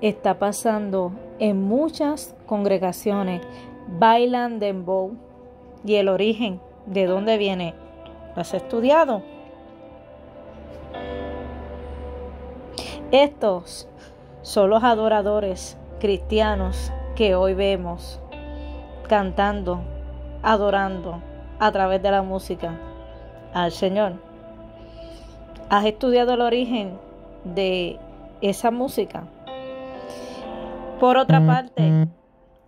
Está pasando en muchas congregaciones. Bailan dembow. ¿Y el origen? ¿De dónde viene? ¿Lo has estudiado? Estos son los adoradores cristianos que hoy vemos cantando, adorando a través de la música al Señor. ¿Has estudiado el origen de esa música? Por otra parte,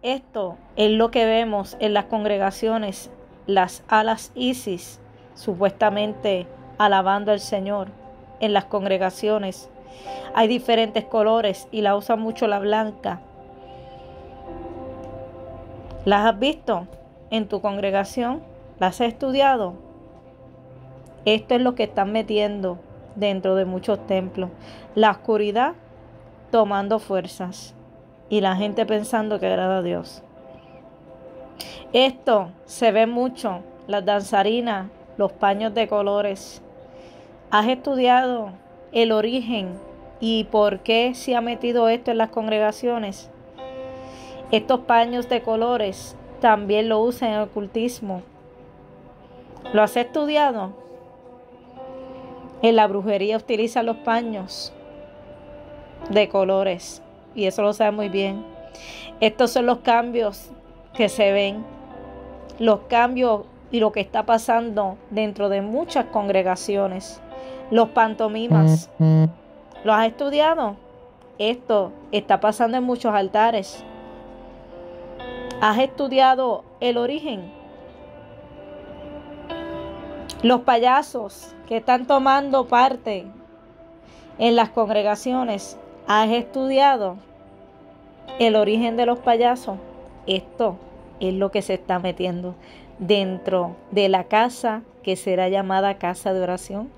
esto es lo que vemos en las congregaciones, las alas Isis, supuestamente alabando al Señor en las congregaciones. Hay diferentes colores y la usa mucho la blanca. ¿Las has visto en tu congregación? ¿Las has estudiado? Esto es lo que están metiendo dentro de muchos templos. La oscuridad tomando fuerzas y la gente pensando que agrada a Dios. Esto se ve mucho, las danzarinas, los paños de colores. ¿Has estudiado el origen y por qué se ha metido esto en las congregaciones? Estos paños de colores también lo usan en el ocultismo. ¿Lo has estudiado? En la brujería utilizan los paños de colores y eso lo sabe muy bien. Estos son los cambios que se ven, los cambios y lo que está pasando dentro de muchas congregaciones. Los pantomimas. ¿Lo has estudiado? Esto está pasando en muchos altares. ¿Has estudiado el origen? Los payasos que están tomando parte en las congregaciones. ¿Has estudiado el origen de los payasos? Esto es lo que se está metiendo dentro de la casa que será llamada casa de oración.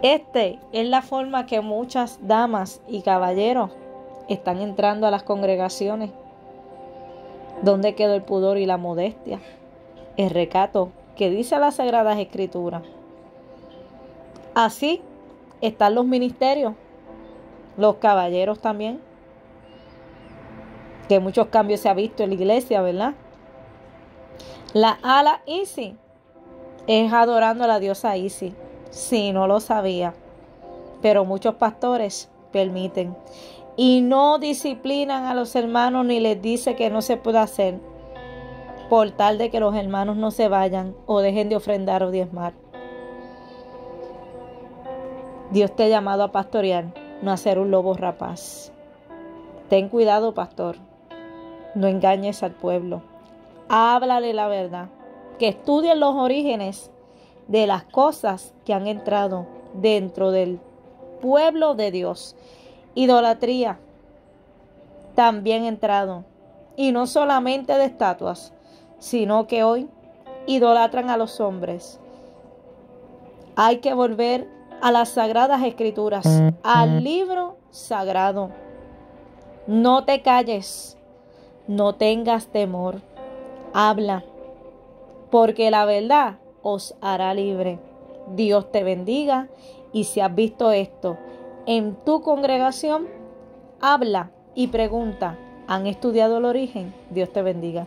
Este es la forma que muchas damas y caballeros están entrando a las congregaciones. ¿Dónde quedó el pudor y la modestia? El recato que dice las Sagradas Escrituras. Así están los ministerios, los caballeros también, que muchos cambios se ha visto en la iglesia, ¿verdad? La ala Isi es adorando a la diosa Isi, si no lo sabía, pero muchos pastores permiten y no disciplinan a los hermanos ni les dice que no se puede hacer por tal de que los hermanos no se vayan o dejen de ofrendar o diezmar. Dios te ha llamado a pastorear, no a ser un lobo rapaz. Ten cuidado, pastor. No engañes al pueblo. Háblale la verdad. Que estudien los orígenes de las cosas que han entrado dentro del pueblo de Dios. Idolatría también entrado. Y no solamente de estatuas, sino que hoy idolatran a los hombres. Hay que volver a las sagradas escrituras, al libro sagrado. No te calles, no tengas temor, habla, porque la verdad os hará libre. Dios te bendiga y si has visto esto en tu congregación, habla y pregunta, ¿han estudiado el origen? Dios te bendiga.